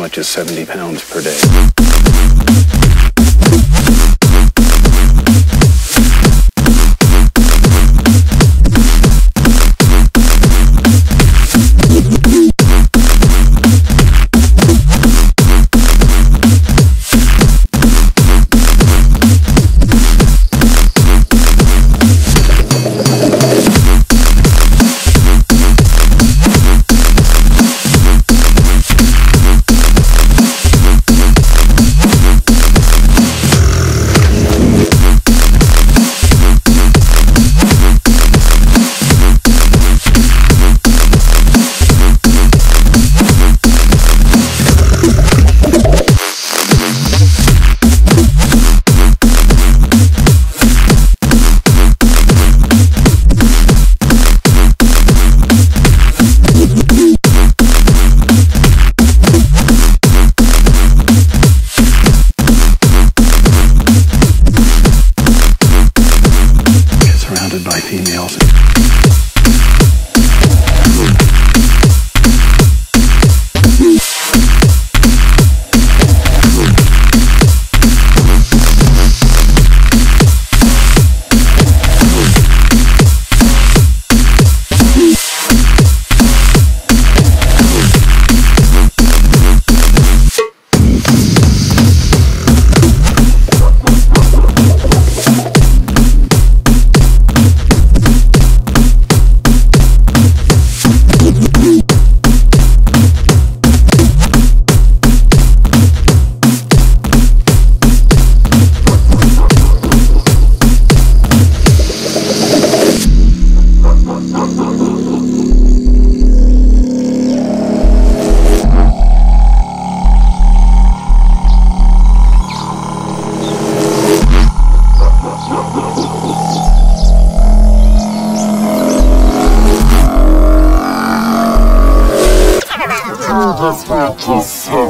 much as 70 pounds per day. Females. Catastrophe.